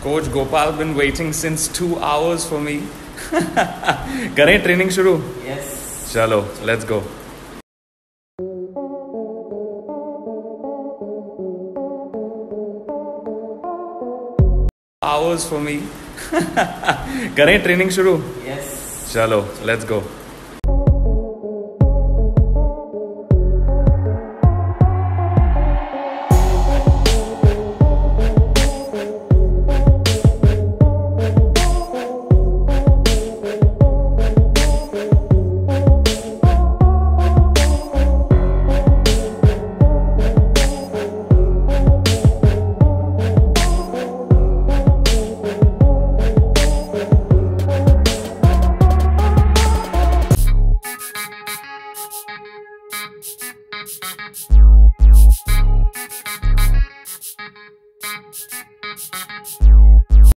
coach Gopal been waiting since two hours for me. करें training शुरू Yes. चलो let's go hours for me. करें training शुरू Yes. चलो लेट्स गो Thank you.